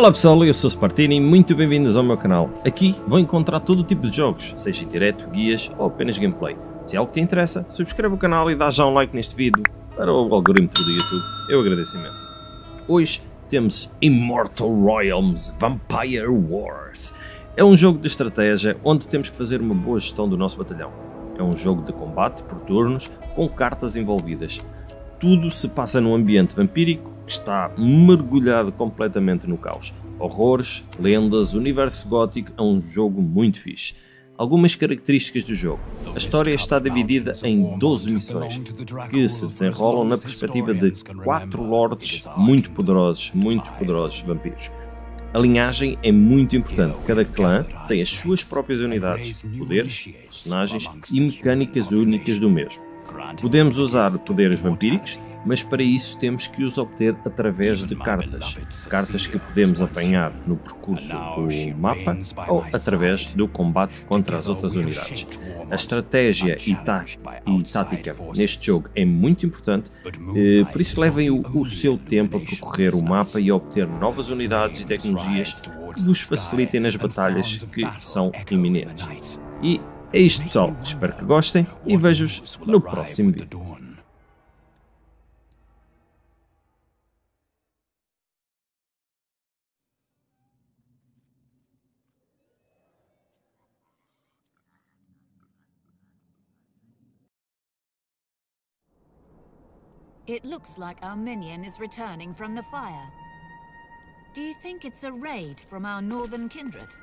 Olá pessoal, eu sou o Spartini e muito bem-vindos ao meu canal. Aqui vão encontrar todo tipo de jogos, seja em direto, guias ou apenas gameplay. Se é algo que te interessa, subscreve o canal e dá já um like neste vídeo para o algoritmo do YouTube, eu agradeço imenso. Hoje temos Immortal Realms Vampire Wars. É um jogo de estratégia onde temos que fazer uma boa gestão do nosso batalhão. É um jogo de combate por turnos com cartas envolvidas. Tudo se passa num ambiente vampírico está mergulhado completamente no caos. Horrores, lendas, universo gótico é um jogo muito fixe. Algumas características do jogo. A história está dividida em 12 missões, que se desenrolam na perspectiva de quatro lords muito poderosos, muito poderosos vampiros. A linhagem é muito importante. Cada clã tem as suas próprias unidades, poderes, personagens e mecânicas únicas do mesmo. Podemos usar poderes vampíricos, mas para isso temos que os obter através de cartas. Cartas que podemos apanhar no percurso do mapa ou através do combate contra as outras unidades. A estratégia e, tá e tática neste jogo é muito importante, eh, por isso levem o, o seu tempo a percorrer o mapa e a obter novas unidades e tecnologias que vos facilitem nas batalhas que são iminentes. E é isto pessoal, espero que gostem e vejo-vos no próximo vídeo. It looks like our minion is returning from the fire. Do you think it's a raid from our northern kindred?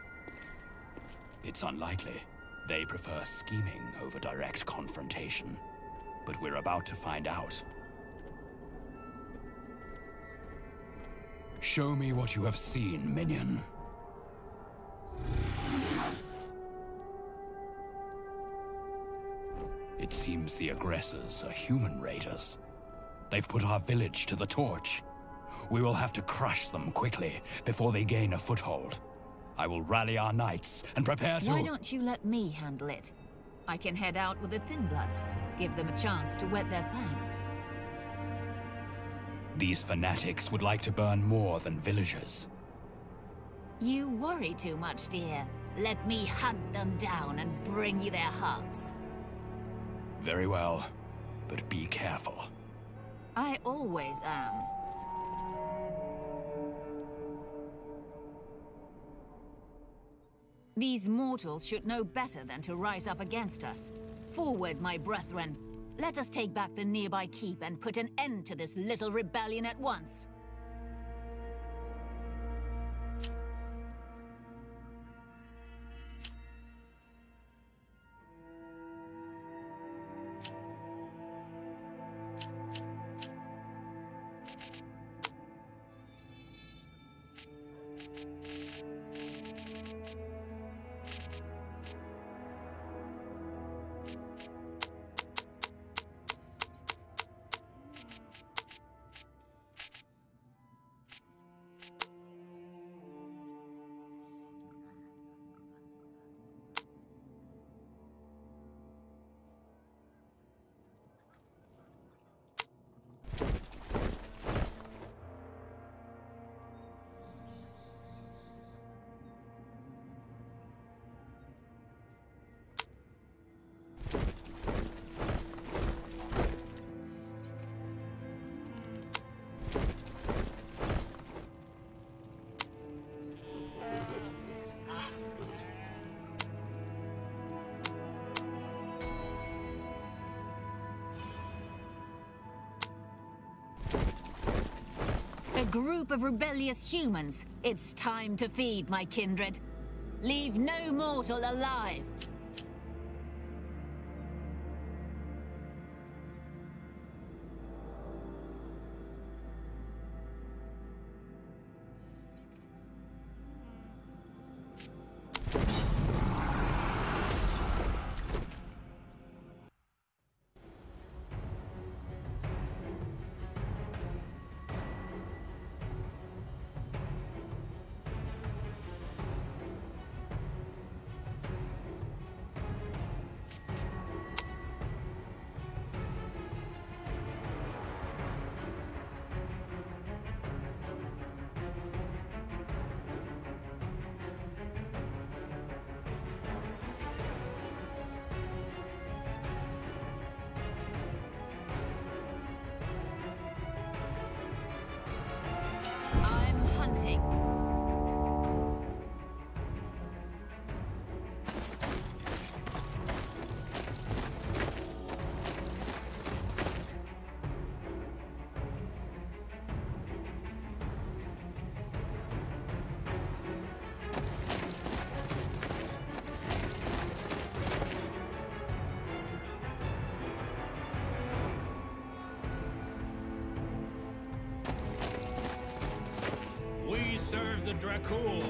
It's unlikely. They prefer scheming over direct confrontation. But we're about to find out. Show me what you have seen, minion. It seems the aggressors are human raiders. They've put our village to the torch. We will have to crush them quickly before they gain a foothold. I will rally our knights and prepare to- Why don't you let me handle it? I can head out with the Thin Bloods, give them a chance to wet their fangs. These fanatics would like to burn more than villagers. You worry too much, dear. Let me hunt them down and bring you their hearts. Very well, but be careful. I always am. These mortals should know better than to rise up against us. Forward, my brethren. Let us take back the nearby keep and put an end to this little rebellion at once. Group of rebellious humans. It's time to feed, my kindred. Leave no mortal alive. Dracul.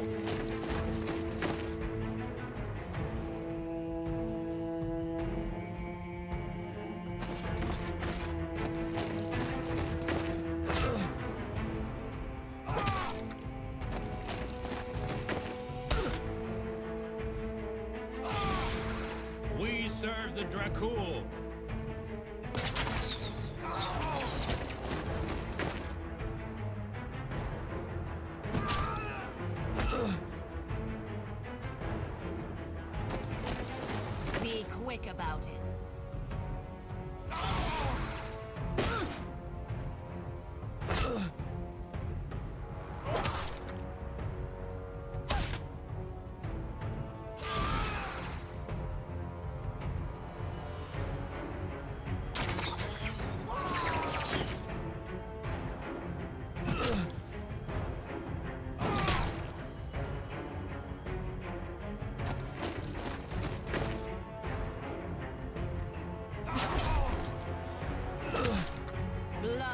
We serve the Dracul. About it.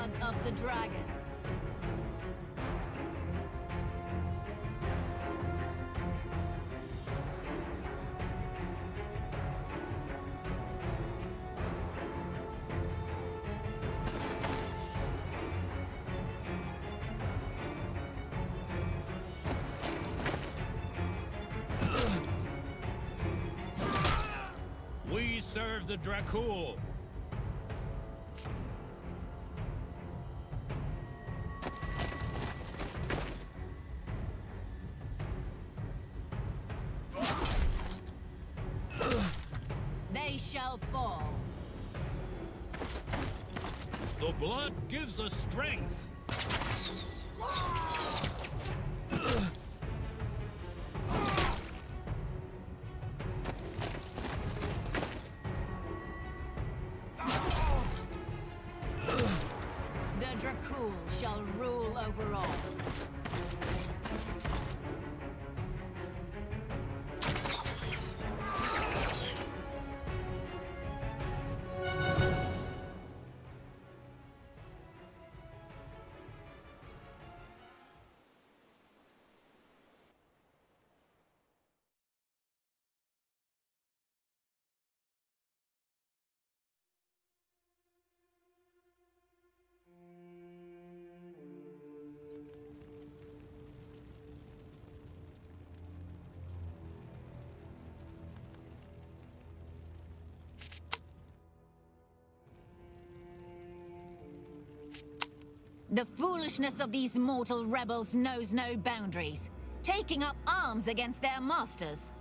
Blood of the dragon. We serve the Dracul. Shall fall. The blood gives us strength. The The foolishness of these mortal rebels knows no boundaries, taking up arms against their masters.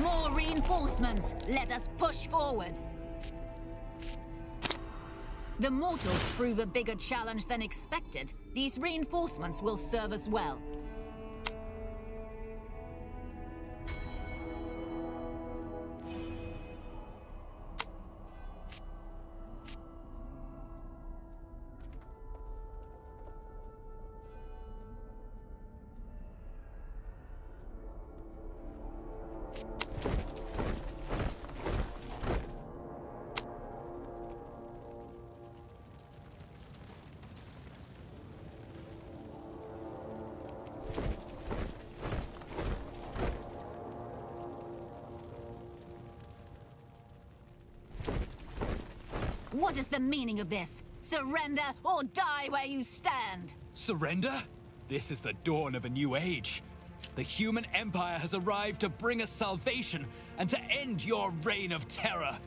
More reinforcements! Let us push forward! The mortals prove a bigger challenge than expected. These reinforcements will serve us well. What is the meaning of this? Surrender or die where you stand! Surrender? This is the dawn of a new age. The human empire has arrived to bring us salvation and to end your reign of terror.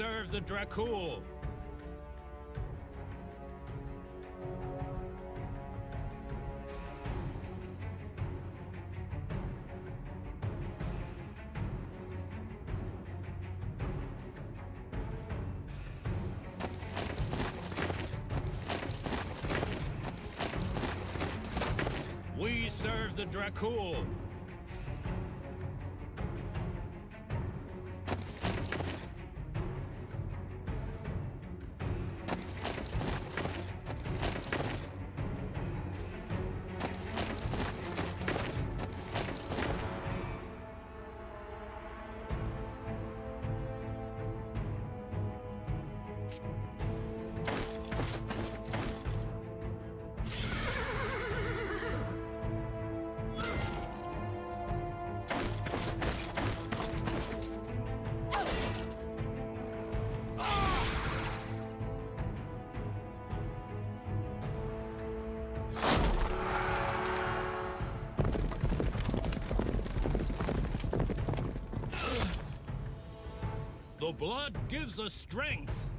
Serve the Dracul. The blood gives us strength.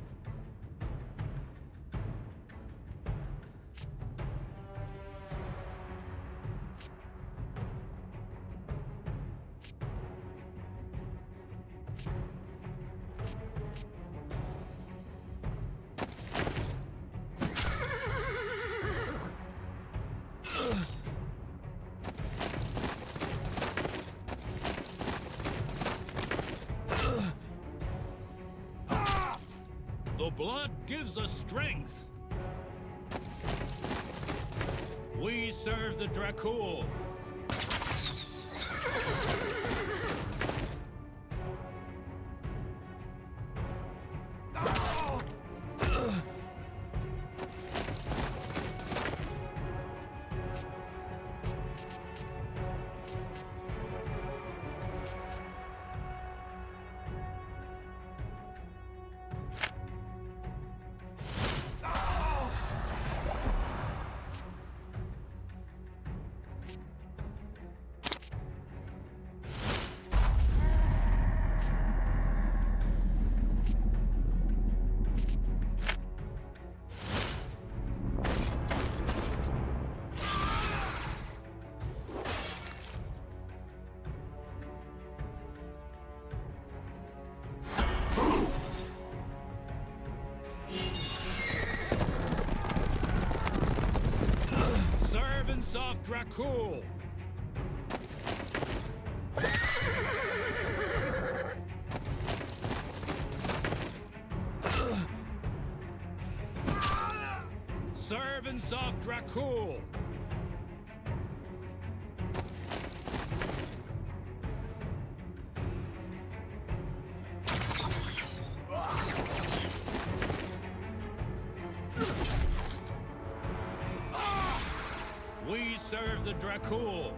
Of Dracul. Servants of Dracul. Serve the Dracul.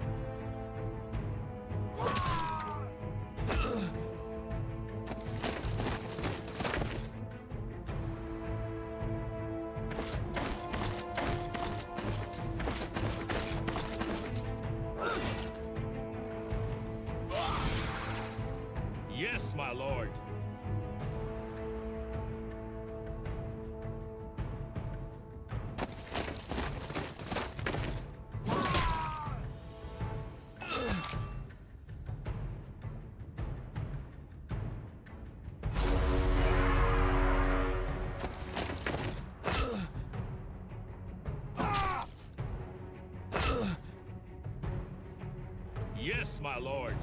My lord.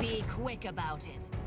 Be quick about it.